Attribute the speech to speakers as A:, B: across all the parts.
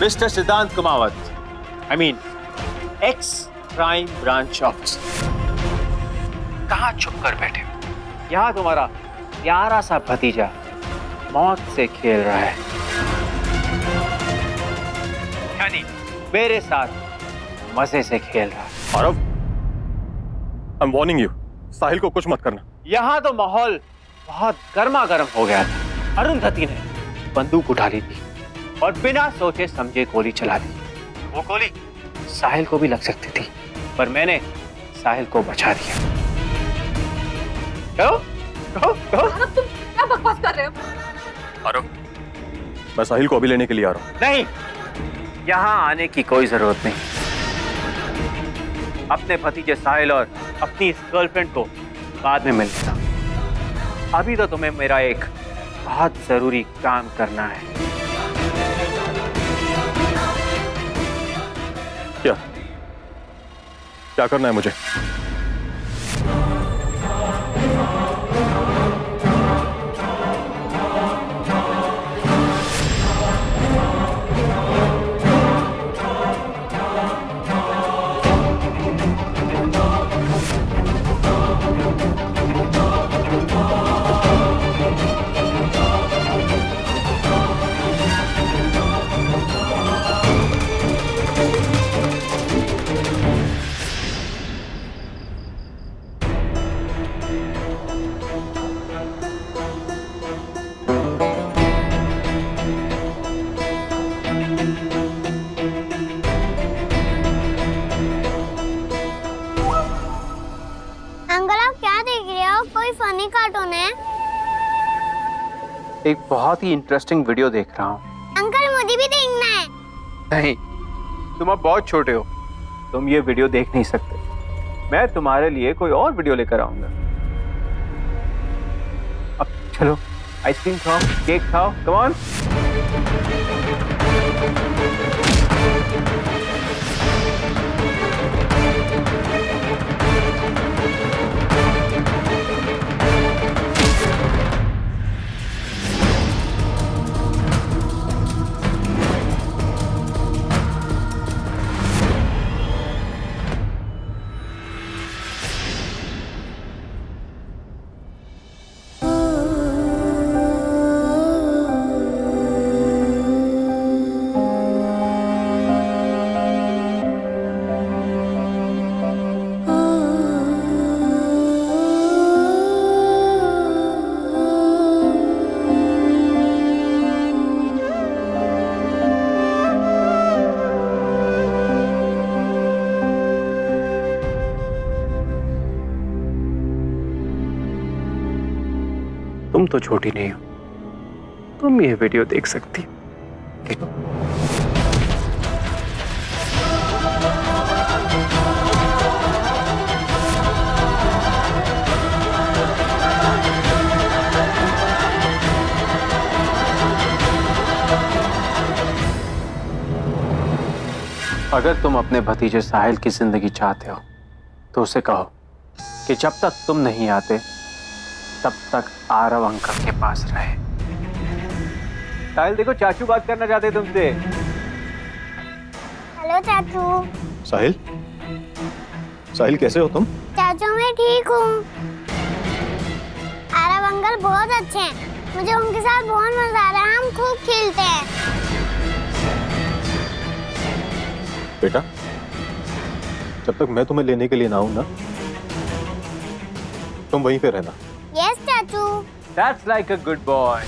A: Mister Siddhant Kumawat I mean ex crime branch officer कहाँ छुप कर बैठे हो? यहाँ तुम्हारा प्यारा सा भतीजा मौत से खेल रहा है। यानी मेरे साथ मज़े से खेल रहा है।
B: Aarav I am warning you Sahil को कुछ मत करना।
A: यहाँ तो माहौल बहुत गर्मा गर्म हो गया था। अरुंधति ने बंदूक उठा ली थी। और बिना सोचे समझे गोली चला दी। वो गोली साहिल को भी लग सकती थी पर मैंने साहिल को बचा दिया। कहो कहो कहो।
C: तुम क्या बकवास कर रहे हो?
B: आरव मैं साहिल को अभी लेने के लिए आ रहा हूँ।
A: नहीं यहाँ आने की कोई ज़रूरत नहीं। अपने भतीजे साहिल और अपनी इस गर्लफ्रेंड को बाद में मिलना अभी तो तुम्हें मेरा एक बहुत ज़रूरी काम करना है।
B: क्या करना है मुझे?
D: फनी कार्टून है?
A: एक बहुत ही इंटरेस्टिंग वीडियो देख रहा हूँ।
D: अंकल मुझे भी देखना है।
A: नहीं तुम अब बहुत छोटे हो। तुम ये वीडियो देख नहीं सकते। मैं तुम्हारे लिए कोई और वीडियो लेकर आऊँगा। अब चलो आइसक्रीम खाओ केक खाओ कम तो छोटी नहीं हो। तुम ये वीडियो देख सकती हो। अगर तुम अपने भतीजे साहिल की ज़िंदगी चाहते हो तो उसे कहो कि जब तक तुम नहीं आते तब तक आरव अंकल के पास रहे। साहिल देखो चाचू बात करना चाहते तुमसे।
D: हेलो चाचू।
B: साहिल? साहिल कैसे हो तुम?
D: चाचू मैं ठीक हूँ। आरव अंकल बहुत अच्छे हैं। मुझे उनके साथ बहुत मज़ा आ रहा है। हम खूब खेलते हैं।
B: बेटा जब तक मैं तुम्हें लेने के लिए ना आऊँ ना तुम वहीं पे रहना।
D: too.
A: That's like a good boy.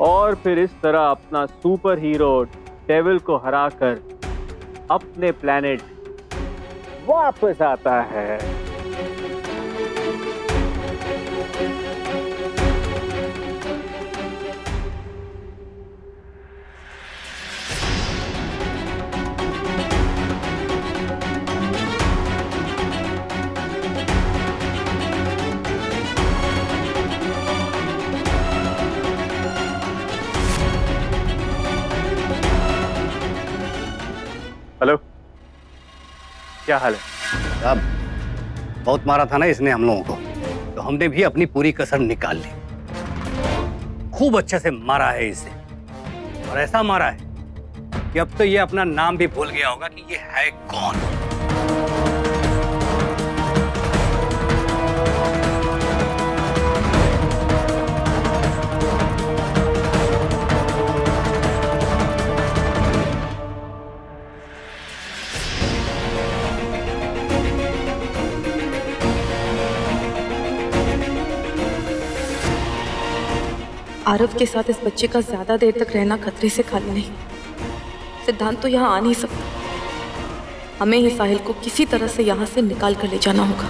A: और फिर इस तरह अपना सुपर हीरो डेविल को हराकर अपने प्लेनेट वापस आता है। हेलो। क्या हाल है?
E: साहब, बहुत मारा था ना इसने हम लोगों को। तो हमने भी अपनी पूरी कसर निकाल ली। खूब अच्छे से मारा है इसे। और ऐसा मारा है कि अब तो ये अपना नाम भी भूल गया होगा कि ये है कौन।
F: आरव के साथ इस बच्चे का ज़्यादा देर तक रहना खतरे से खाली नहीं। सिद्धांत तो यहाँ आ नहीं सकता। हमें ही साहिल को किसी तरह से यहाँ से निकाल कर ले जाना होगा।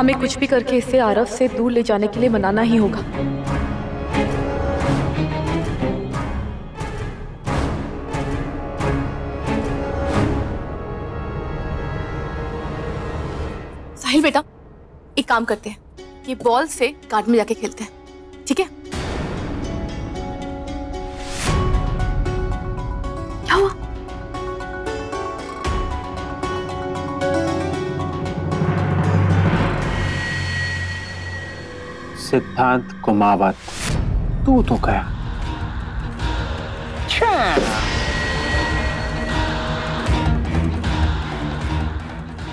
F: हमें कुछ भी करके इसे आरव से दूर ले जाने के लिए मनाना ही होगा। साहिल बेटा, एक काम करते हैं। ये बॉल से गार्डन में जाके खेलते हैं। ठीक है?
A: सिद्धांत कुमावत। तू तो गया।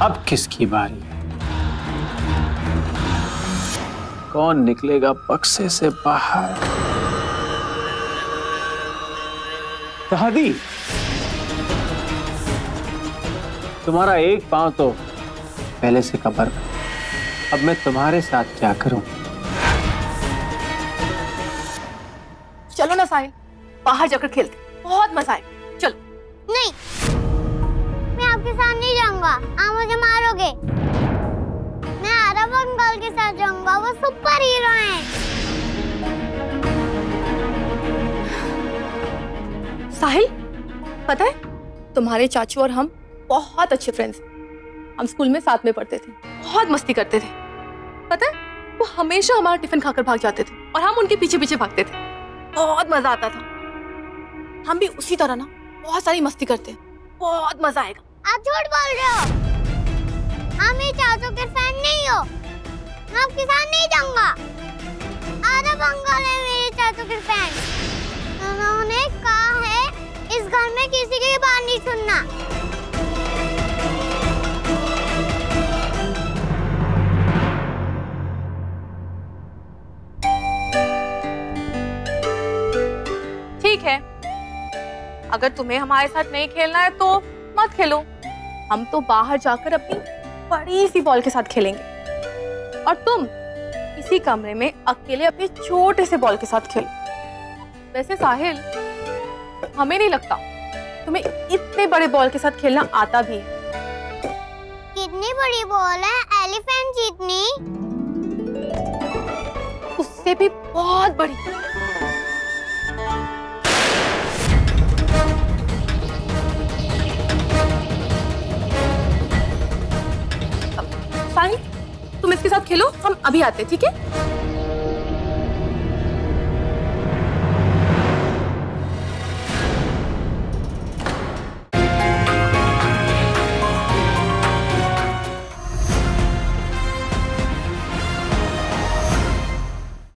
A: अब किसकी बारी? है कौन निकलेगा बक्से से बाहर? दादी तुम्हारा एक पाँव तो पहले से कबर अब मैं तुम्हारे साथ क्या करूँ?
F: चलो ना साहिल। बाहर जाकर खेलते बहुत मज़ा आए चलो।
D: नहीं। मैं आपके साथ नहीं जाऊँगा। आप मुझे मारोगे। मैं आरव अंकल के साथ जाऊँगा। वो सुपर हीरो हैं।
F: साहिल पता है? तुम्हारे चाचू और हम बहुत अच्छे फ्रेंड्स हम स्कूल में साथ में पढ़ते थे। बहुत मस्ती करते थे। पता है? वो हमेशा हमारा टिफ़िन खाकर भाग जाते थे। और हम उनके पीछे पीछे भागते थे। बहुत मज़ा आता था। हम भी उसी तरह ना, बहुत सारी मस्ती करते हैं। बहुत मज़ा आएगा।
D: आप झूठ बोल रहे हो? आप मेरे चाचू के फ़ैन नहीं हो। मैं साथ नहीं जाऊँगा। आरव अंकल है मेरे चाचू के फ़ैन। उन्होंने कहा है, इस घर में किसी की बात नहीं सुनना।
F: ठीक है। अगर तुम्हें हमारे साथ नहीं खेलना है तो मत खेलो। हम तो बाहर जाकर अपनी बड़ी सी बॉल के साथ खेलेंगे। और तुम इसी कमरे में अकेले अपने छोटे से बॉल के साथ खेलो। वैसे साहिल हमें नहीं लगता तुम्हें इतने बड़े बॉल के साथ खेलना आता भी है।
D: कितनी बड़ी बॉल है? एलिफेंट जीतनी।
F: उससे भी बहुत बड़ी। साहिल तुम इसके साथ खेलो हम अभी आते ठीक है?